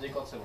me c'est.